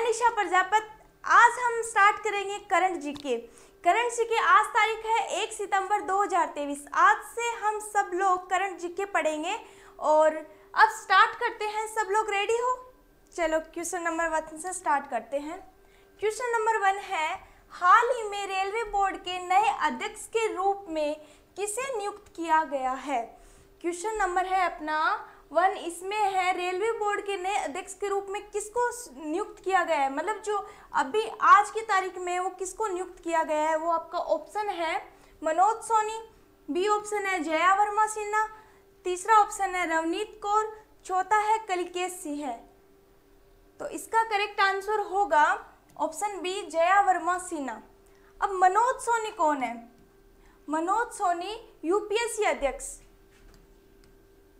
मैं निशा प्रजापत, आज हम स्टार्ट करेंगे करंट जीके करंट जीके आज तारीख है एक सितंबर 2023 आज से हम सब लोग करंट जीके पढ़ेंगे और अब स्टार्ट करते हैं। सब लोग रेडी हो? चलो क्वेश्चन नंबर वन से स्टार्ट करते हैं। क्वेश्चन नंबर वन है, हाल ही में रेलवे बोर्ड के नए अध्यक्ष के रूप में किसे नियुक्त किया गया है? क्वेश्चन नंबर है अपना वन, इसमें है रेलवे बोर्ड के नए अध्यक्ष के रूप में किसको नियुक्त किया गया है? मतलब जो अभी आज की तारीख में वो किसको नियुक्त किया गया है, वो आपका ऑप्शन है मनोज सोनी बी ऑप्शन है जया वर्मा सिन्हा, तीसरा ऑप्शन है रवनीत कौर, चौथा है कलिकेश सिंह तो इसका करेक्ट आंसर होगा ऑप्शन बी जया वर्मा सिन्हा। अब मनोज सोनी कौन है? मनोज सोनी यूपीएससी अध्यक्ष।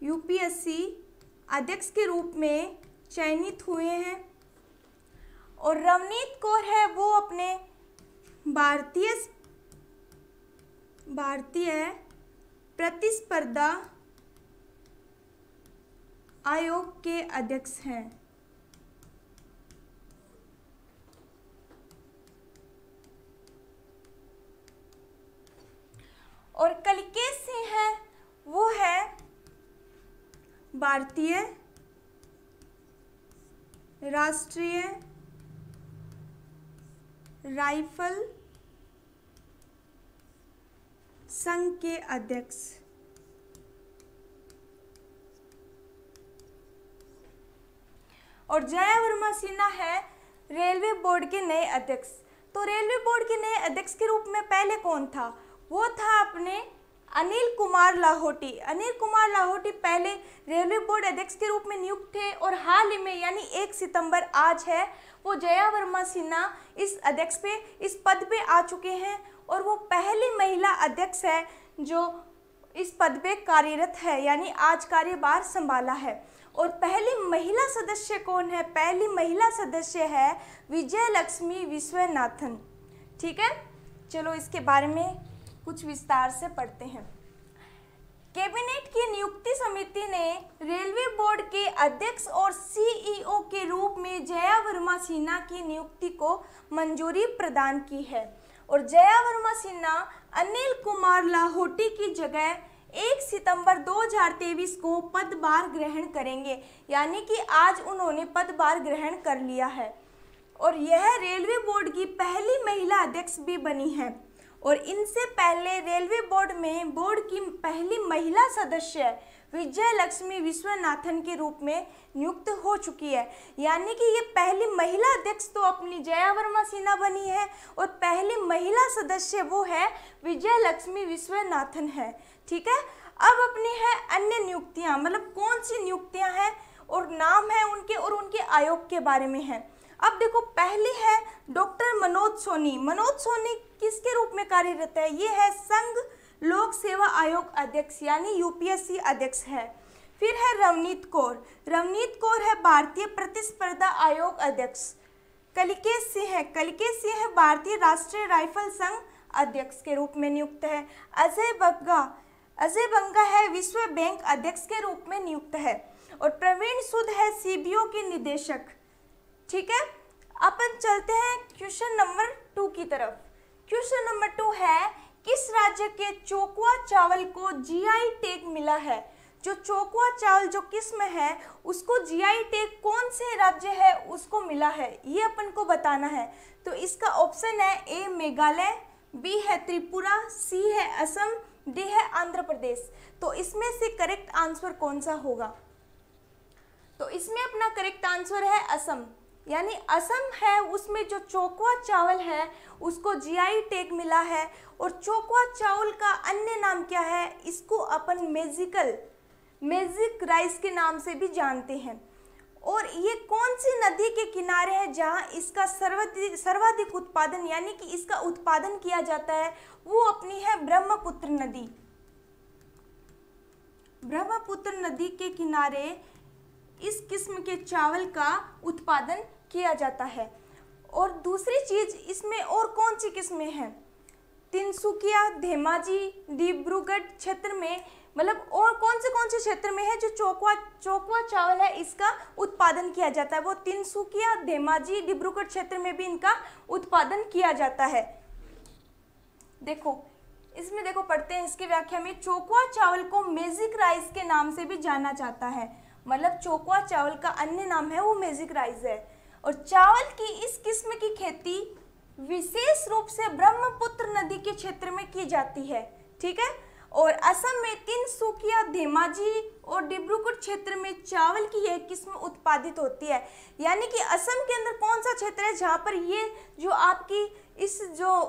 यूपीएससी अध्यक्ष के रूप में चयनित हुए हैं और रवनीत कौर है, वो अपने भारतीय भारतीय प्रतिस्पर्धा आयोग के अध्यक्ष हैं। और कलिकेश सिंह है भारतीय, राष्ट्रीय, राइफल संघ के अध्यक्ष। और जया वर्मा सिन्हा है रेलवे बोर्ड के नए अध्यक्ष। तो रेलवे बोर्ड के नए अध्यक्ष के रूप में पहले कौन था? वो था अपने अनिल कुमार लाहौटी। अनिल कुमार लाहौटी पहले रेलवे बोर्ड अध्यक्ष के रूप में नियुक्त थे और हाल ही में, यानी एक सितंबर आज है, वो जया वर्मा सिन्हा इस अध्यक्ष पे, इस पद पे आ चुके हैं और वो पहली महिला अध्यक्ष है जो इस पद पे कार्यरत है, यानी आज कार्यभार संभाला है। और पहली महिला सदस्य कौन है? पहली महिला सदस्य है विजय लक्ष्मी विश्वनाथन। ठीक है? चलो इसके बारे में कुछ विस्तार से पढ़ते हैं। कैबिनेट की नियुक्ति समिति ने रेलवे बोर्ड के अध्यक्ष और सीईओ के रूप में जया वर्मा सिन्हा की नियुक्ति को मंजूरी प्रदान की है और जया वर्मा सिन्हा अनिल कुमार लाहौटी की जगह एक सितंबर 2023 को पदभार ग्रहण करेंगे, यानी कि आज उन्होंने पदभार ग्रहण कर लिया है। और यह रेलवे बोर्ड की पहली महिला अध्यक्ष भी बनी है। और इनसे पहले रेलवे बोर्ड में बोर्ड की पहली महिला सदस्य विजय लक्ष्मी विश्वनाथन के रूप में नियुक्त हो चुकी है। यानी कि ये पहली महिला अध्यक्ष तो अपनी जया वर्मा सिन्हा बनी है और पहली महिला सदस्य वो है विजय लक्ष्मी विश्वनाथन है। ठीक है? अब अपनी है अन्य नियुक्तियाँ मतलब कौन सी नियुक्तियाँ हैं और नाम है उनके और उनके आयोग के बारे में है। अब देखो, पहली है डॉक्टर मनोज सोनी। मनोज सोनी किसके रूप में कार्यरत है? ये है संघ लोक सेवा आयोग अध्यक्ष, यानी यूपीएससी अध्यक्ष है। फिर है रवनीत कौर। रवनीत कौर है भारतीय प्रतिस्पर्धा आयोग अध्यक्ष। कलिकेश सिंह है। कलिकेश सिंह है भारतीय राष्ट्रीय राइफल संघ अध्यक्ष के रूप में नियुक्त है। अजय बग्गा। अजय बंगा है विश्व बैंक अध्यक्ष के रूप में नियुक्त है। और प्रवीण सुद है सीबीओ के निदेशक। ठीक है? अपन चलते हैं क्वेश्चन नंबर टू की तरफ़। क्वेश्चन नंबर टू है, किस राज्य के चोकुआ चावल को जीआई टैग मिला है? जो चोकुआ चावल जो किस्म है, उसको जीआई टैग कौन से राज्य है, उसको मिला है? ये अपन को बताना है। तो इसका ऑप्शन है ए मेघालय बी है त्रिपुरा सी है असम डी है आंध्र प्रदेश। तो इसमें से करेक्ट आंसर कौन सा होगा? तो इसमें अपना करेक्ट आंसर है असम। यानी असम है, उसमें जो चोकुआ चावल है, उसको जीआई टैग मिला है और चोकुआ चावल का अन्य नाम क्या है, इसको अपन मेजिकल मेजिक राइस के नाम से भी जानते हैं। और ये कौन सी नदी के किनारे है जहाँ इसका सर्वाधिक सर्वाधिक उत्पादन, यानी कि इसका उत्पादन किया जाता है, वो अपनी है ब्रह्मपुत्र नदी। ब्रह्मपुत्र नदी के किनारे इस किस्म के चावल का उत्पादन किया जाता है। और दूसरी चीज़, इसमें और कौन सी किस्में हैं? तिनसुकिया, धेमाजी, डिब्रूगढ़ क्षेत्र में मतलब और कौन से कौन से क्षेत्र में है जो चौकवा चौकवा चावल है, इसका उत्पादन किया जाता है। वो तिनसुकिया, धेमाजी, डिब्रूगढ़ क्षेत्र में भी इनका उत्पादन किया जाता है। देखो, इसमें देखो, पढ़ते हैं, इसकी व्याख्या में चौकवा चावल को मेजिक राइस के नाम से भी जाना जाता है। मतलब चौकवा चावल का अन्य नाम है, वो मेजिक राइस है। और चावल की इस किस्म की खेती विशेष रूप से ब्रह्मपुत्र नदी के क्षेत्र में की जाती है, ठीक है? और असम में तिनसुकिया धेमाजी और डिब्रूगढ़ क्षेत्र में चावल की यह किस्म उत्पादित होती है। यानी कि असम के अंदर कौन सा क्षेत्र है जहाँ पर ये जो आपकी इस जो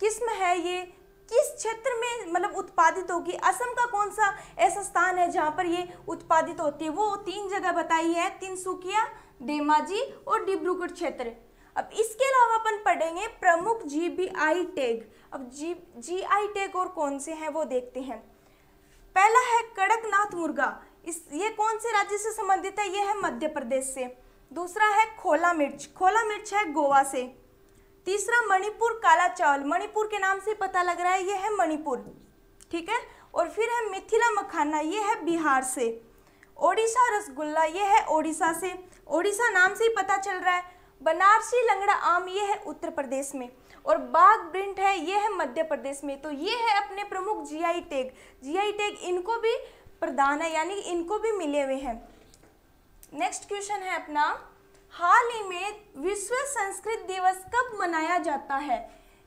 किस्म है ये किस क्षेत्र में मतलब उत्पादित होगी? असम का कौन सा ऐसा स्थान है जहाँ पर ये उत्पादित होती है? वो तीन जगह बताई है, तिनसुकिया, धेमाजी और डिब्रूगढ़ क्षेत्र। अब इसके अलावा अपन पढ़ेंगे प्रमुख जी बी आई टैग अब जी जी आई टैग और कौन से हैं वो देखते हैं। पहला है कड़कनाथ मुर्गा। इस, ये कौन से राज्य से संबंधित है? ये है मध्य प्रदेश से। दूसरा है खोला मिर्च। खोला मिर्च है गोवा से। तीसरा मणिपुर काला चावल। मणिपुर के नाम से पता लग रहा है, ये है मणिपुर, ठीक है? और फिर है मिथिला मखाना, ये है बिहार से। ओडिशा रसगुल्ला, ये है ओडिशा से। ओडिशा नाम से ही पता चल रहा है। बनारसी लंगड़ा आम, ये है उत्तर प्रदेश में। और बाघ प्रिंट है, ये है मध्य प्रदेश में। तो ये है अपने प्रमुख जीआई टैग जीआई टैग इनको भी प्रदान है, यानी इनको भी मिले हुए हैं। नेक्स्ट क्वेश्चन है अपना। हाल ही में विश्व संस्कृत दिवस कब मनाया जाता है?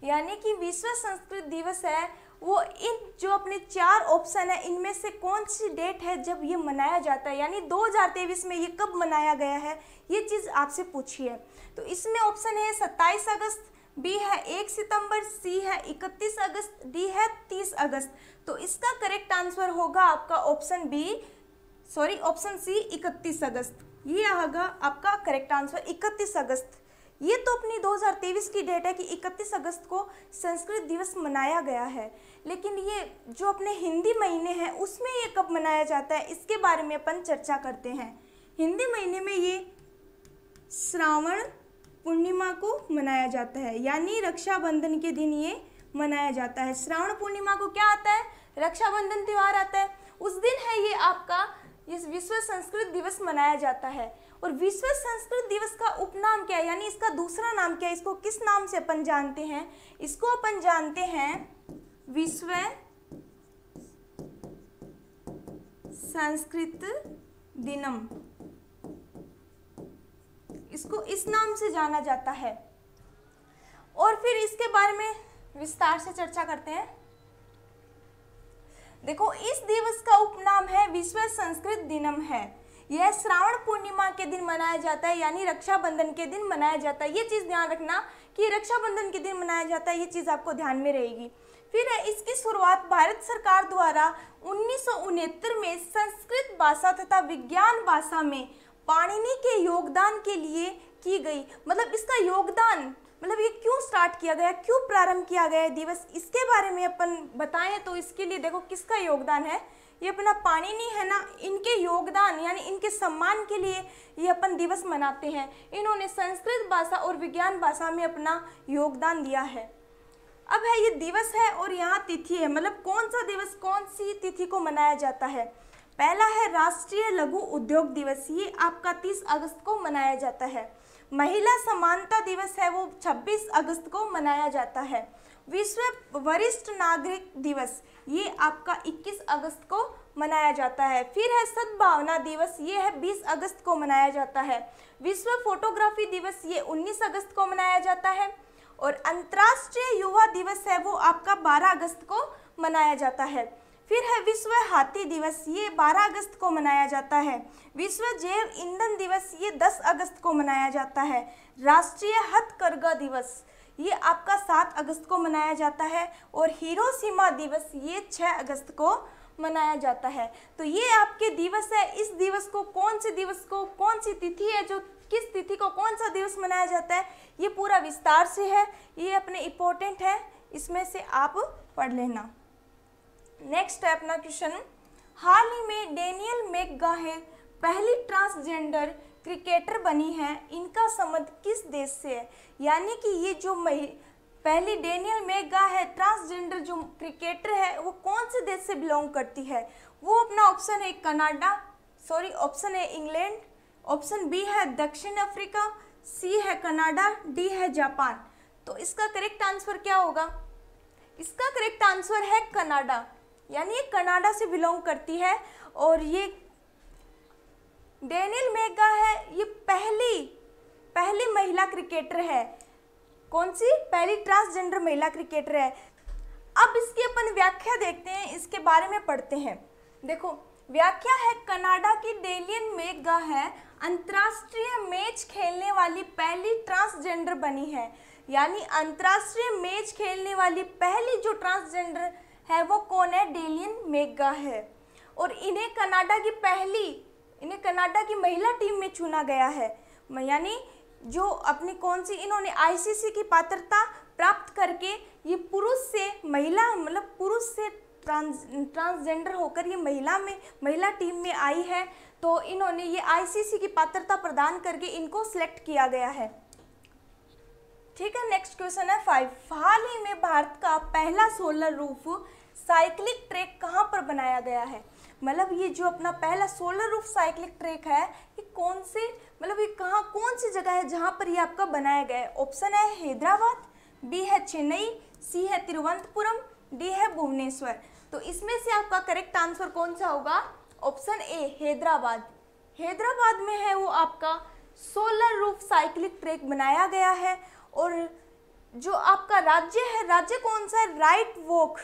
यानी कि विश्व संस्कृत दिवस है, वो इन जो अपने चार ऑप्शन है, इनमें से कौन सी डेट है जब ये मनाया जाता है? यानी दो हज़ार तेईस में ये कब मनाया गया है? ये चीज़ आपसे पूछी है तो इसमें ऑप्शन है सत्ताईस अगस्त बी है एक सितंबर सी है इकतीस अगस्त डी है तीस अगस्त। तो इसका करेक्ट आंसर होगा आपका option B sorry option C इकतीस अगस्त। ये आएगा आपका करेक्ट आंसर इकतीस अगस्त। ये तो अपनी 2023 की डेट है कि 31 अगस्त को संस्कृत दिवस मनाया गया है। लेकिन ये जो अपने हिंदी महीने हैं, उसमें ये कब मनाया जाता है, इसके बारे में अपन चर्चा करते हैं। हिंदी महीने में ये श्रावण पूर्णिमा को मनाया जाता है, यानी रक्षाबंधन के दिन ये मनाया जाता है। श्रावण पूर्णिमा को क्या आता है? रक्षाबंधन त्यौहार आता है। उस दिन है ये आपका ये विश्व संस्कृत दिवस मनाया जाता है। और विश्व संस्कृत दिवस का उपनाम क्या है? यानी इसका दूसरा नाम क्या है? इसको किस नाम से अपन जानते हैं? इसको अपन जानते हैं विश्व संस्कृत दिनम। इसको इस नाम से जाना जाता है। और फिर इसके बारे में विस्तार से चर्चा करते हैं। देखो, इस दिवस का उपनाम है, विश्व संस्कृत दिनम है। यह श्रावण पूर्णिमा के दिन मनाया जाता है, यानी रक्षाबंधन के दिन मनाया जाता है। ये चीज़ ध्यान रखना कि रक्षाबंधन के दिन मनाया जाता है, ये चीज़ आपको ध्यान में रहेगी। फिर इसकी शुरुआत भारत सरकार द्वारा उन्नीस सौ उनहत्तर में संस्कृत भाषा तथा विज्ञान भाषा में पाणिनि के योगदान के लिए की गई। मतलब इसका योगदान मतलब ये क्यों स्टार्ट किया गया? क्यों प्रारंभ किया गया दिवस? इसके बारे में अपन बताएँ तो इसके लिए देखो किसका योगदान है? ये अपना पानी नहीं है ना, इनके योगदान यानी इनके सम्मान के लिए ये अपन दिवस मनाते हैं। इन्होंने संस्कृत भाषा और विज्ञान भाषा में अपना योगदान दिया है। अब है ये दिवस है और यहाँ तिथि है। मतलब कौन सा दिवस, कौन सी तिथि को मनाया जाता है? पहला है राष्ट्रीय लघु उद्योग दिवस। ये आपका 30 अगस्त को मनाया जाता है। महिला समानता दिवस है, वो 26 अगस्त को मनाया जाता है। विश्व वरिष्ठ नागरिक दिवस, ये आपका 21 अगस्त को मनाया जाता है। फिर है सद्भावना दिवस, ये है 20 अगस्त को मनाया जाता है। विश्व फोटोग्राफी दिवस, ये 19 अगस्त को मनाया जाता है। और अंतर्राष्ट्रीय युवा दिवस है, वो आपका 12 अगस्त को मनाया जाता है। फिर है विश्व हाथी दिवस, ये 12 अगस्त को मनाया जाता है। विश्व जैव ईंधन दिवस, ये 10 अगस्त को मनाया जाता है। राष्ट्रीय हथकरघा दिवस, ये आपका सात अगस्त को मनाया जाता है और हिरोशिमा दिवस, ये छः अगस्त को मनाया जाता है। तो ये आपके दिवस है। इस दिवस को कौन से दिवस को, कौन सी तिथि है जो, किस तिथि को कौन सा दिवस मनाया जाता है, ये पूरा विस्तार से है। ये अपने इम्पोर्टेंट है, इसमें से आप पढ़ लेना। नेक्स्ट है अपना क्वेश्चन हाल ही में डेनियल मेकगाहे पहली ट्रांसजेंडर क्रिकेटर बनी हैं, इनका संबंध किस देश से है? यानी कि ये जो मही, पहली डेनियल मेगा है ट्रांसजेंडर जो क्रिकेटर है, वो कौन से देश से बिलोंग करती है? वो अपना ऑप्शन है कनाडा सॉरी ऑप्शन है इंग्लैंड ऑप्शन बी है दक्षिण अफ्रीका सी है कनाडा डी है जापान. तो इसका करेक्ट आंसर क्या होगा? इसका करेक्ट आंसर है कनाडा यानी ये कनाडा से बिलोंग करती है और ये डेनियल मेगा है, ये पहली पहली महिला क्रिकेटर है। कौन सी? पहली ट्रांसजेंडर महिला क्रिकेटर है। अब इसकी अपन व्याख्या देखते हैं, इसके बारे में पढ़ते हैं। देखो, व्याख्या है, कनाडा की डेलियन मेगा है, अंतर्राष्ट्रीय मैच खेलने वाली पहली ट्रांसजेंडर बनी है। यानी अंतर्राष्ट्रीय मैच खेलने वाली पहली जो ट्रांसजेंडर है वो कौन है डेलियन मेगा है। और इन्हें कनाडा की पहली, इन्हें कनाडा की महिला टीम में चुना गया है। यानी जो अपनी कौन सी, इन्होंने आईसीसी की पात्रता प्राप्त करके ये पुरुष से महिला मतलब पुरुष से ट्रांस, ट्रांसजेंडर होकर ये महिला में, महिला टीम में आई है। तो इन्होंने ये आईसीसी की पात्रता प्रदान करके इनको सिलेक्ट किया गया है। ठीक है नेक्स्ट क्वेश्चन है फाइव हाल ही में भारत का पहला सोलर रूफ साइक्लिक ट्रैक कहाँ पर बनाया गया है? मतलब ये जो अपना पहला सोलर रूफ साइक्लिक ट्रैक है, ये कौन से मतलब ये कहाँ, कौन सी जगह है जहाँ पर ये आपका बनाया गया है? ऑप्शन है हैदराबाद बी है चेन्नई सी है तिरुवनंतपुरम डी है भुवनेश्वर. तो इसमें से आपका करेक्ट आंसर कौन सा होगा? Option A Hyderabad. हैदराबाद में है वो आपका सोलर रूफ साइक्लिक ट्रैक बनाया गया है और जो आपका राज्य है, राज्य कौन सा है? Right walk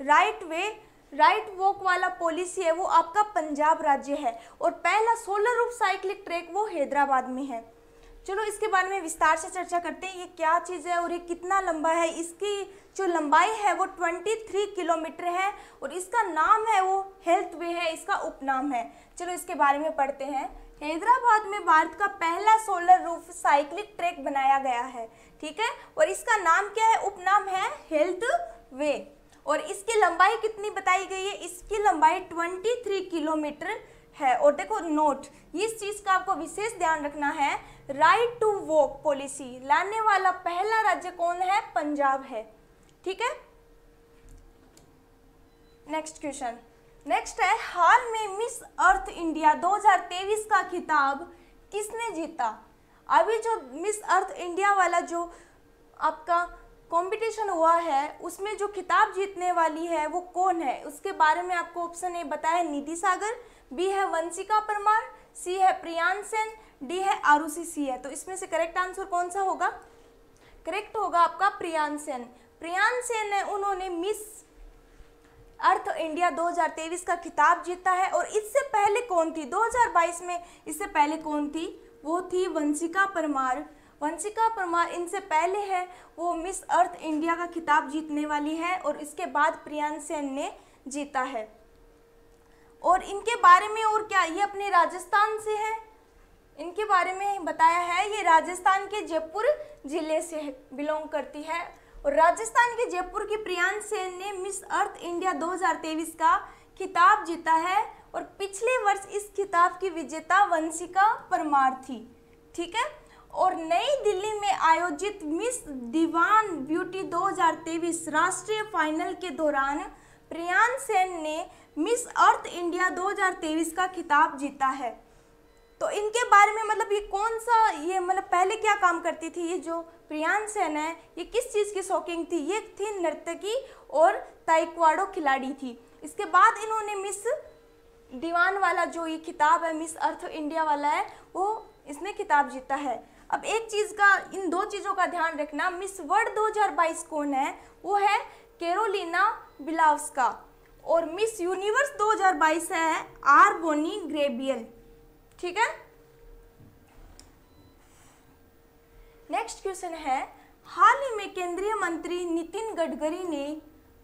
right way right walk वाला पॉलिसी है, वो आपका पंजाब राज्य है। और पहला सोलर रूफ साइक्लिक ट्रैक वो हैदराबाद में है। चलो इसके बारे में विस्तार से चर्चा करते हैं, ये क्या चीज़ है और ये कितना लंबा है? इसकी जो लंबाई है, वो 23 किलोमीटर है और इसका नाम है वो हेल्थ वे है, इसका उपनाम है। चलो इसके बारे में पढ़ते हैं। हैदराबाद में भारत का पहला सोलर रूफ साइक्लिक ट्रैक बनाया गया है, ठीक है? और इसका नाम क्या है? उपनाम है हेल्थ वे। और इसकी लंबाई कितनी बताई गई है? इसकी लंबाई 23 किलोमीटर है। और देखो नोट इस चीज़ का आपको विशेष ध्यान रखना है। राइट टू वॉक पॉलिसी लाने वाला पहला राज्य कौन है? पंजाब है, ठीक है? नेक्स्ट क्वेश्चन नेक्स्ट है, हाल में मिस अर्थ इंडिया 2023 का खिताब किसने जीता? अभी जो मिस अर्थ इंडिया वाला जो आपका कंपटीशन हुआ है, उसमें जो खिताब जीतने वाली है, वो कौन है? उसके बारे में आपको ऑप्शन ए बताया निधि सागर बी है वंशिका परमार सी है प्रियान सेन डी है आरुषि सी है। तो इसमें से करेक्ट आंसर कौन सा होगा? करेक्ट होगा आपका प्रियान सेन। प्रियान सेन उन्होंने मिस अर्थ इंडिया 2023 का खिताब जीता है और इससे पहले कौन थी? 2022 में इससे पहले कौन थी? वो थी वंशिका परमार। वंशिका परमार इनसे पहले है। वो मिस अर्थ इंडिया का खिताब जीतने वाली है और इसके बाद प्रियान सेन ने जीता है। और इनके बारे में और क्या? ये अपने राजस्थान से है। इनके बारे में बताया है, ये राजस्थान के जयपुर ज़िले से बिलोंग करती है। और राजस्थान के जयपुर की प्रियान सेन ने मिस अर्थ इंडिया 2023 का खिताब जीता है और पिछले वर्ष इस खिताब की विजेता वंशिका परमार थी, ठीक है? और नई दिल्ली में आयोजित मिस दीवान ब्यूटी 2023 राष्ट्रीय फाइनल के दौरान प्रियान सेन ने मिस अर्थ इंडिया 2023 का खिताब जीता है। तो इनके बारे में मतलब ये कौन सा, ये मतलब पहले क्या काम करती थी? ये जो प्रियान सेन है, ये किस चीज़ की शौकीन थी? ये थी नर्तकी और ताइक्वाडो खिलाड़ी थी। इसके बाद इन्होंने मिस दीवान वाला जो ये खिताब है, मिस अर्थ इंडिया वाला है, वो इसने खिताब जीता है। अब एक चीज़ का, इन दो चीज़ों का ध्यान रखना, मिस वर्ल्ड 2022 कौन है? वो है केरोलिना बिलावस्का और मिस यूनिवर्स 2022 है आर बोनी ग्रेबियल। ठीक है? नेक्स्ट क्वेश्चन है, हाल ही में केंद्रीय मंत्री नितिन गडकरी ने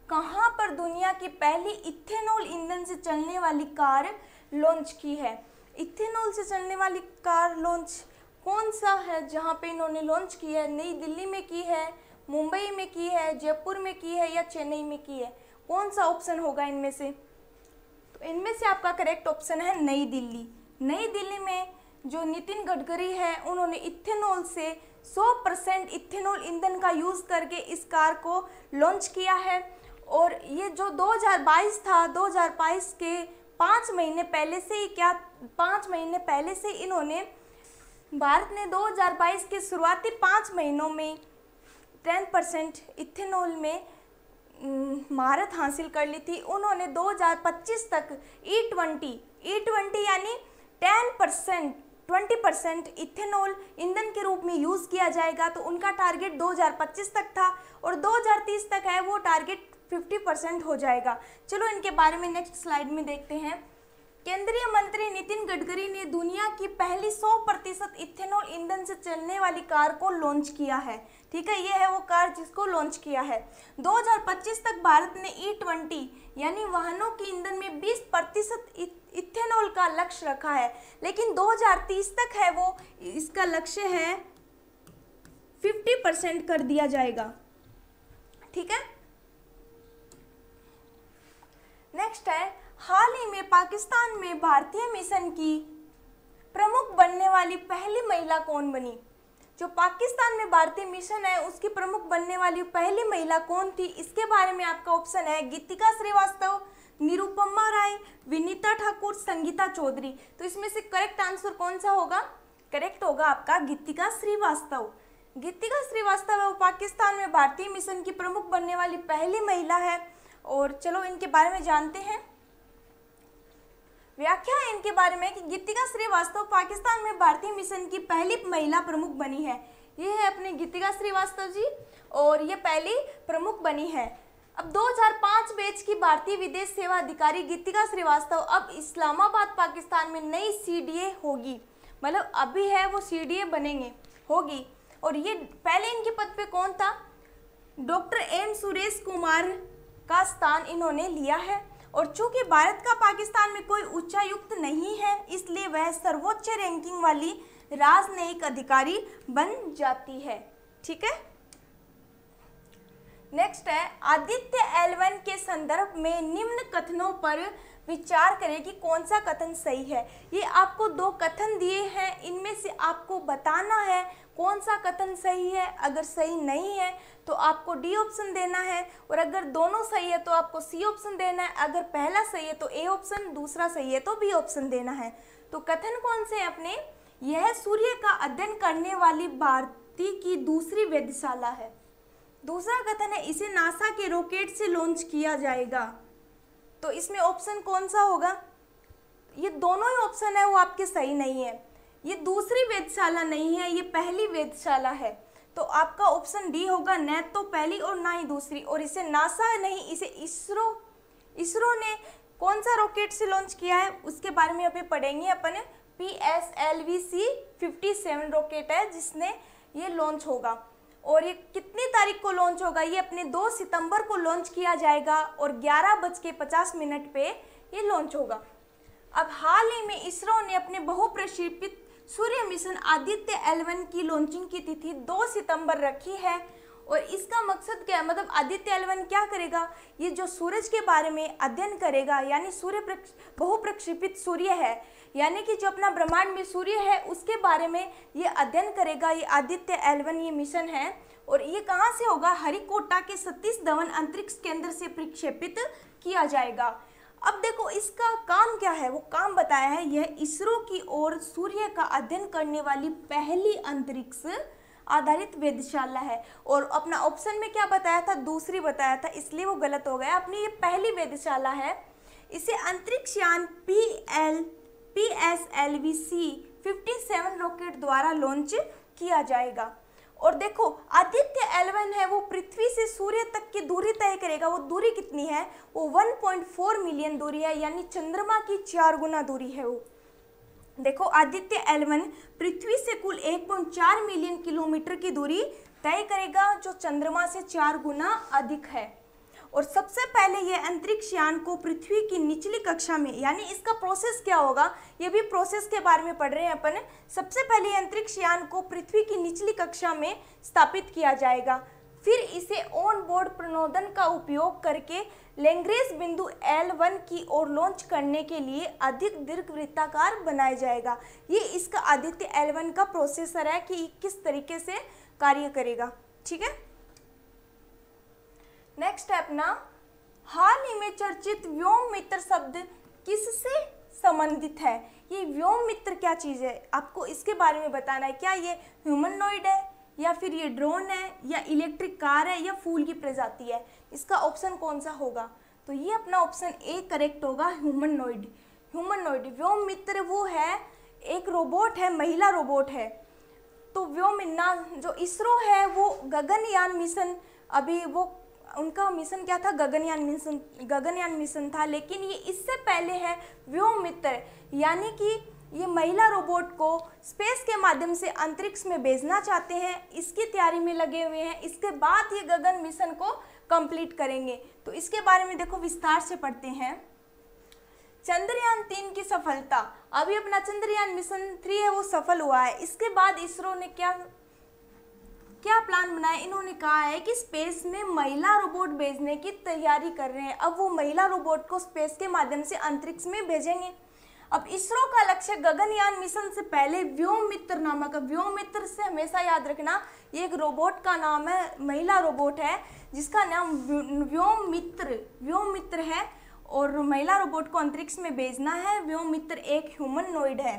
कहाँ पर दुनिया की पहली इथेनॉल ईंधन से चलने वाली कार लॉन्च की है? इथेनॉल से चलने वाली कार लॉन्च कौन सा है जहाँ पे इन्होंने लॉन्च की है? नई दिल्ली में की है, मुंबई में की है, जयपुर में की है या चेन्नई में की है? कौन सा ऑप्शन होगा इनमें से? तो इनमें से आपका करेक्ट ऑप्शन है नई दिल्ली। नई दिल्ली में जो नितिन गडकरी है, उन्होंने इथेनॉल से 100 परसेंट इथेनॉल ईंधन का यूज़ करके इस कार को लॉन्च किया है। और ये जो 2022 था 2022 के पाँच महीने पहले से ही क्या, पाँच महीने पहले से इन्होंने भारत ने 2022 के शुरुआती पाँच महीनों में टेन परसेंट इथेनॉल में महारत हासिल कर ली थी। उन्होंने 2025 तक ई ट्वेंटी ई ट्वेंटी यानी ten percent twenty percent ethanol ईंधन के रूप में यूज़ किया जाएगा तो उनका टारगेट 2025 तक था और 2030 तक है, वो टारगेट 50 परसेंट हो जाएगा। चलो इनके बारे में नेक्स्ट स्लाइड में देखते हैं। केंद्रीय मंत्री नितिन गडकरी ने दुनिया की पहली 100 प्रतिशत इथेनॉल ईंधन से चलने वाली कार को लॉन्च किया है। ठीक है, ये है वो कार जिसको लॉन्च किया है। 2025 तक भारत ने ई e ट्वेंटी यानी वाहनों के ईंधन में 20 प्रतिशत इथेनॉल का लक्ष्य रखा है। लेकिन 2030 तक है वो, इसका लक्ष्य है 50 परसेंट कर दिया जाएगा। ठीक है? नेक्स्ट है, हाल ही में पाकिस्तान में भारतीय मिशन की प्रमुख बनने वाली पहली महिला कौन बनी? जो पाकिस्तान में भारतीय मिशन है, उसकी प्रमुख बनने वाली पहली महिला कौन थी? इसके बारे में आपका ऑप्शन है गीतिका श्रीवास्तव, निरुपमा राय, विनीता ठाकुर, संगीता चौधरी। तो इसमें से करेक्ट आंसर कौन सा होगा? करेक्ट होगा आपका गीतिका श्रीवास्तव। गीतिका श्रीवास्तव है, वो पाकिस्तान में भारतीय मिशन की प्रमुख बनने वाली पहली महिला है। और चलो इनके बारे में जानते हैं। व्याख्या है इनके बारे में कि गीतिका श्रीवास्तव पाकिस्तान में भारतीय मिशन की पहली महिला प्रमुख बनी है। ये है अपनी गीतिका श्रीवास्तव जी और ये पहली प्रमुख बनी है। अब 2005 बैच की भारतीय विदेश सेवा अधिकारी गीतिका श्रीवास्तव अब इस्लामाबाद, पाकिस्तान में नई सीडीए होगी। मतलब अभी है वो सीडीए बनेंगे, होगी। और ये पहले इनके पद पे कौन था? डॉक्टर एम सुरेश कुमार का स्थान इन्होंने लिया है। और चूँकि भारत का पाकिस्तान में कोई उच्चायुक्त नहीं है, इसलिए वह सर्वोच्च रैंकिंग वाली राजनयिक अधिकारी बन जाती है। ठीक है? नेक्स्ट है, आदित्य एलवन के संदर्भ में निम्न कथनों पर विचार करें कि कौन सा कथन सही है। ये आपको दो कथन दिए हैं, इनमें से आपको बताना है कौन सा कथन सही है। अगर सही नहीं है तो आपको डी ऑप्शन देना है और अगर दोनों सही है तो आपको सी ऑप्शन देना है। अगर पहला सही है तो ए ऑप्शन, दूसरा सही है तो बी ऑप्शन देना है। तो कथन कौन से हैं अपने? यह सूर्य का अध्ययन करने वाली भारती की दूसरी वेधशाला है। दूसरा कथन है, इसे नासा के रॉकेट से लॉन्च किया जाएगा। तो इसमें ऑप्शन कौन सा होगा? ये दोनों ही ऑप्शन है, वो आपके सही नहीं है। ये दूसरी वेधशाला नहीं है, ये पहली वेधशाला है। तो आपका ऑप्शन डी होगा, न तो पहली और ना ही दूसरी। और इसे नासा नहीं, इसे इसरो इसरो ने कौन सा रॉकेट से लॉन्च किया है, उसके बारे में अभी पढ़ेंगे अपन। P S L V C fifty seven rocket है, जिसने ये लॉन्च होगा। और ये कितनी तारीख को लॉन्च होगा? ये अपने 2 सितंबर को लॉन्च किया जाएगा और ग्यारह बज के पचास मिनट पे ये लॉन्च होगा। अब हाल ही में इसरो ने अपने बहुप्रक्षेपित सूर्य मिशन आदित्य एलेवन की लॉन्चिंग की तिथि 2 सितंबर रखी है। और इसका मकसद क्या है? मतलब आदित्य एलवन क्या करेगा? ये जो सूरज के बारे में अध्ययन करेगा, यानी सूर्य बहुप्रक्षेपित सूर्य है, यानी कि जो अपना ब्रह्मांड में सूर्य है, उसके बारे में ये अध्ययन करेगा, ये आदित्य एलवन ये मिशन है। और ये कहाँ से होगा? हरिकोटा के सतीश धवन अंतरिक्ष केंद्र से प्रक्षेपित किया जाएगा। अब देखो, इसका काम क्या है? वो काम बताया है, यह इसरो की ओर सूर्य का अध्ययन करने वाली पहली अंतरिक्ष आधारित वेधशाला है। और अपना ऑप्शन में क्या बताया था? दूसरी बताया था, इसलिए वो गलत हो गया। अपनी ये पहली वेधशाला है। इसे अंतरिक्ष यान P L P S L V C fifty seven rocket द्वारा लॉन्च किया जाएगा। और देखो, आदित्य एलवन है, वो पृथ्वी से सूर्य तक की दूरी तय करेगा। वो दूरी कितनी है? वो 1.4 मिलियन दूरी है, यानी चंद्रमा की चार गुना दूरी है वो। देखो, आदित्य एलवन पृथ्वी से कुल 1.4 मिलियन किलोमीटर की दूरी तय करेगा, जो चंद्रमा से चार गुना अधिक है। और सबसे पहले ये अंतरिक्ष यान को पृथ्वी की निचली कक्षा में, यानी इसका प्रोसेस क्या होगा, ये भी प्रोसेस के बारे में पढ़ रहे हैं अपन। सबसे पहले अंतरिक्ष यान को पृथ्वी की निचली कक्षा में स्थापित किया जाएगा। फिर इसे ऑन बोर्ड प्रणोदन का उपयोग करके लेंग्रेज बिंदु एल वन की ओर लॉन्च करने के लिए अधिक दीर्घ वृत्ताकार बनाया जाएगा। ये इसका आदित्य एल वन का प्रोसेसर है कि किस तरीके से कार्य करेगा। ठीक है? नेक्स्ट है अपना हाल ही में चर्चित व्योम मित्र शब्द किससे संबंधित है? ये व्योम मित्र क्या चीज़ है? आपको इसके बारे में बताना है। क्या ये ह्यूमनॉइड है? या फिर ये ड्रोन है, या इलेक्ट्रिक कार है, या फूल की प्रजाति है, इसका ऑप्शन कौन सा होगा? तो ये अपना ऑप्शन ए करेक्ट होगा humanoid humanoid humanoid Vyom Mitra वो है, एक रोबोट है, महिला रोबोट है. तो व्योम जो इसरो है, वो गगनयान मिशन अभी वो, उनका मिशन क्या था? गगनयान मिशन गगनयान मिशन था, लेकिन ये इससे पहले है व्योम मित्र यानी कि ये महिला रोबोट को स्पेस के माध्यम से अंतरिक्ष में भेजना चाहते हैं, इसकी तैयारी में लगे हुए हैं। इसके बाद ये गगन मिशन को कंप्लीट करेंगे। तो इसके बारे में देखो, विस्तार से पढ़ते हैं। चंद्रयान तीन की सफलता। अभी अपना चंद्रयान मिशन थ्री है, वो सफल हुआ है। इसके बाद इसरो ने क्या क्या प्लान बनाया? इन्होंने कहा है कि स्पेस में महिला रोबोट भेजने की तैयारी कर रहे हैं। अब वो महिला रोबोट को स्पेस के माध्यम से अंतरिक्ष में भेजेंगे। अब इसरो का लक्ष्य गगनयान मिशन से पहले व्योम मित्र नामक व्योम मित्र से हमेशा याद रखना, ये एक रोबोट का नाम है, महिला रोबोट है, जिसका नाम व्योम मित्र व्योम मित्र है, और महिला रोबोट को अंतरिक्ष में भेजना है व्योम मित्र एक ह्यूमन नोइड है,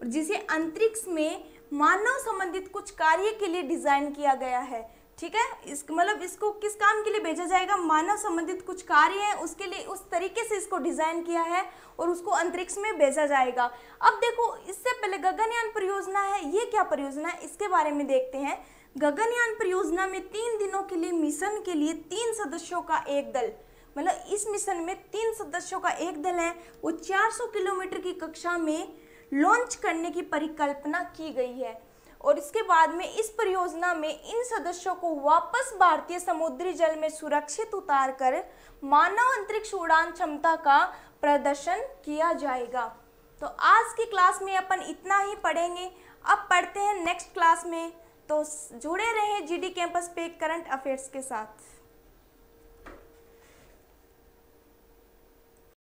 और जिसे अंतरिक्ष में मानव संबंधित कुछ कार्य के लिए डिज़ाइन किया गया है। ठीक है? इस मतलब इसको किस काम के लिए भेजा जाएगा? मानव संबंधित कुछ कार्य है, उसके लिए उस तरीके से इसको डिज़ाइन किया है और उसको अंतरिक्ष में भेजा जाएगा। अब देखो, इससे पहले गगनयान परियोजना है, ये क्या परियोजना है? इसके बारे में देखते हैं। गगनयान परियोजना में तीन दिनों के लिए मिशन के लिए तीन सदस्यों का एक दल मतलब इस मिशन में तीन सदस्यों का एक दल है। वो 400 किलोमीटर की कक्षा में लॉन्च करने की परिकल्पना की गई है। और इसके बाद में इस परियोजना में इन सदस्यों को वापस भारतीय समुद्री जल में सुरक्षित उतार कर मानव अंतरिक्ष उड़ान क्षमता का प्रदर्शन किया जाएगा। तो आज की क्लास में अपन इतना ही पढ़ेंगे। अब पढ़ते हैं नेक्स्ट क्लास में। तो जुड़े रहें जीडी कैंपस पे करंट अफेयर्स के साथ।